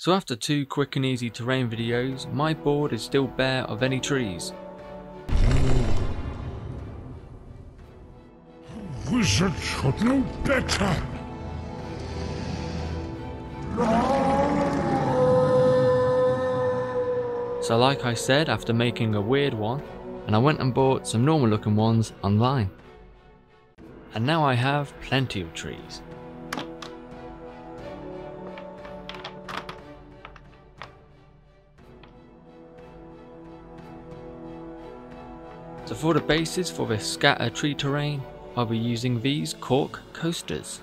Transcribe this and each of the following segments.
So after two quick and easy terrain videos, my board is still bare of any trees. Wizards should know better. So like I said after making a weird one, and I went and bought some normal looking ones online. And now I have plenty of trees. So for the basis for this scatter tree terrain, I'll be using these cork coasters.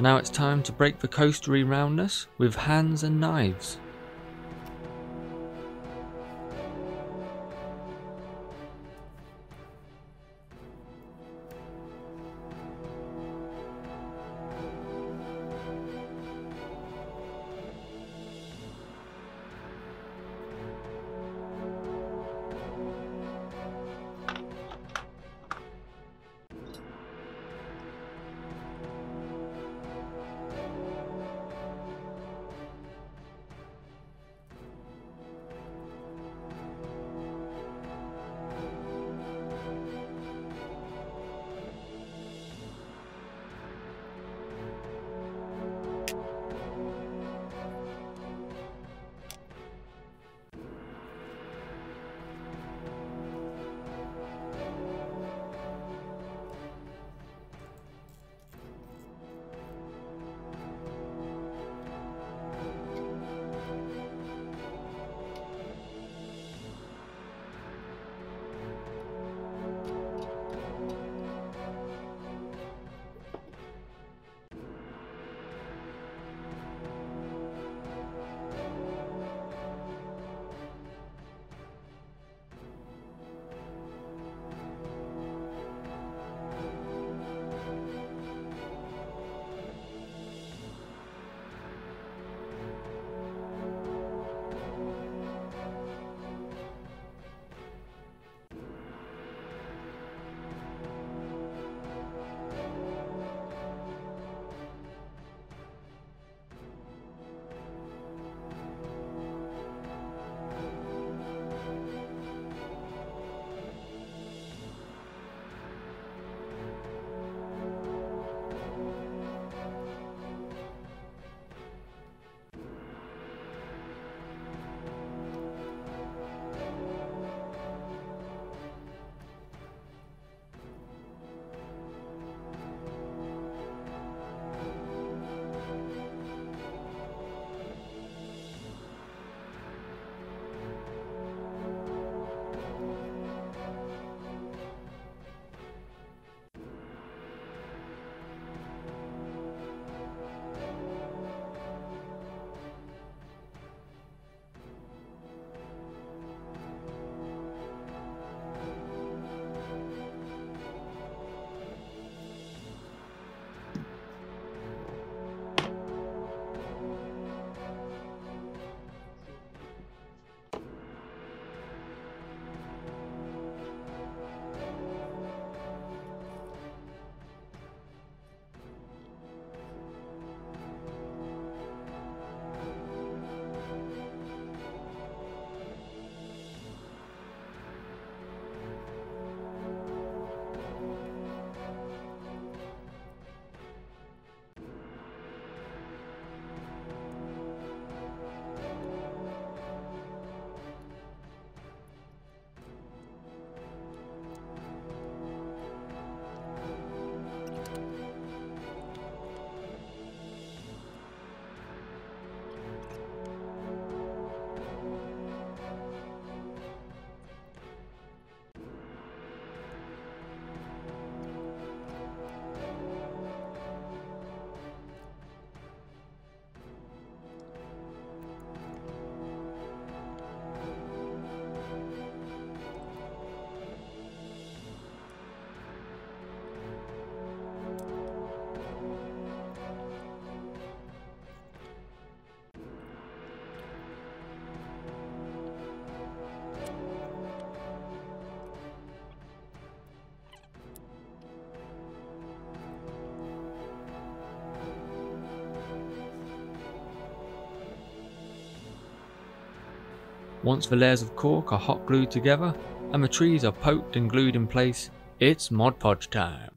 So now it's time to break the coastery roundness with hands and knives. Once the layers of cork are hot glued together and the trees are poked and glued in place, it's Mod Podge time.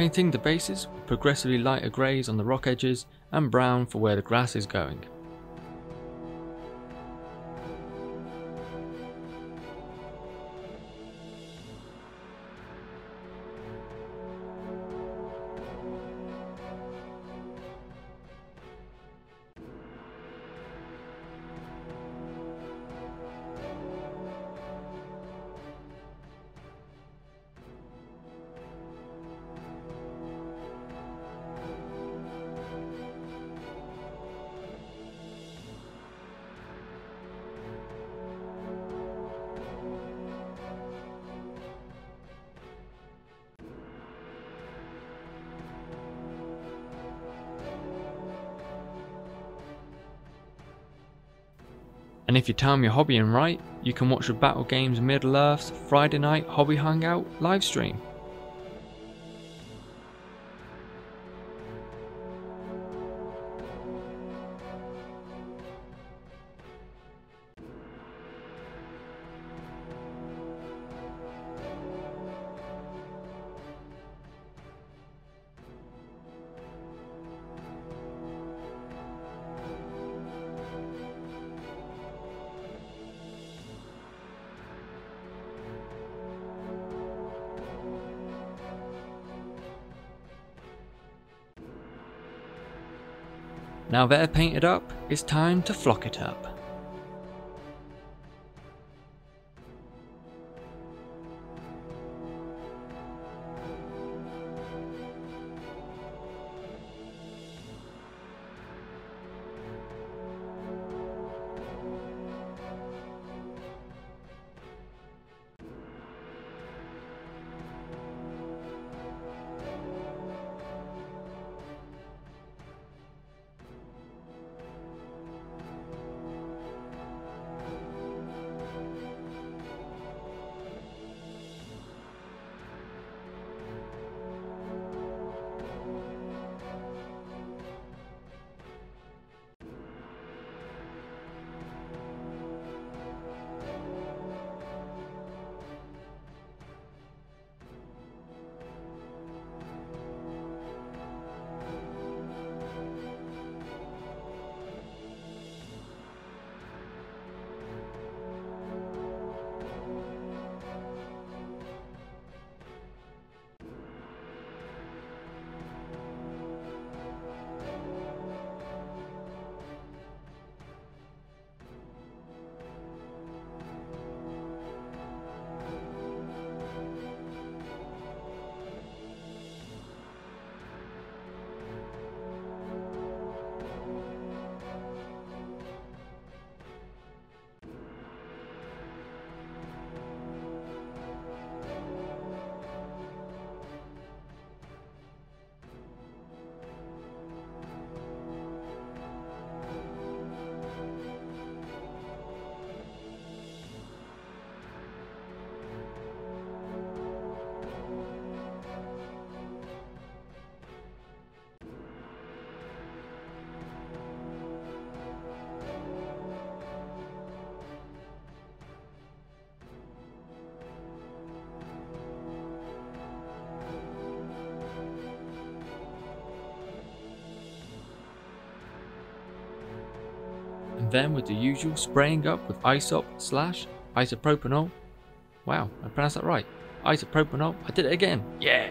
Painting the bases with progressively lighter greys on the rock edges and brown for where the grass is going. And if you time your hobbying right, you can watch the Battle Games Middle Earth's Friday night hobby hangout livestream. Now they're painted up, it's time to flock it up. Then with the usual spraying up with isop slash isopropanol. Wow, I pronounced that right. Isopropanol. I did it again. Yeah.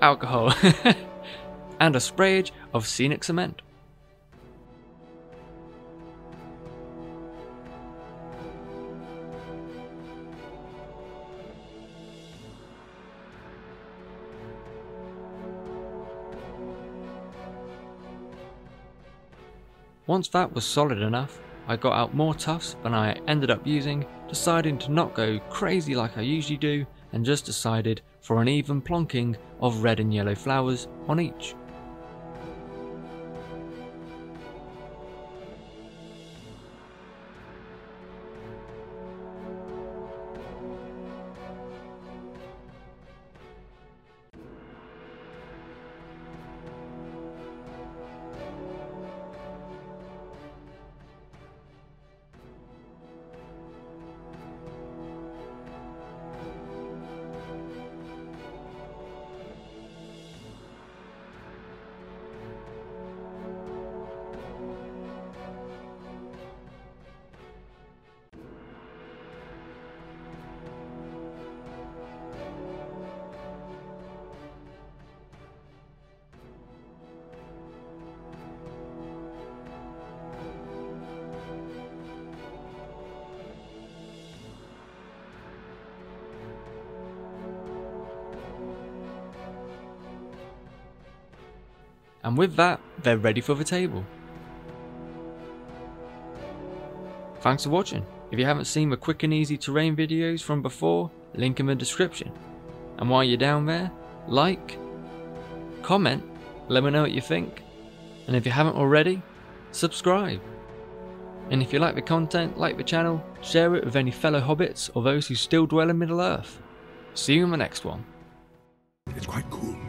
Alcohol. and a sprayage of scenic cement. Once that was solid enough, I got out more tufts than I ended up using, deciding to not go crazy like I usually do and just decided for an even plonking of red and yellow flowers on each. And with that, they're ready for the table. Thanks for watching. If you haven't seen the quick and easy terrain videos from before, link in the description. And while you're down there, like, comment, let me know what you think. And if you haven't already, subscribe. And if you like the content, like the channel, share it with any fellow hobbits or those who still dwell in Middle Earth. See you in the next one. It's quite cool.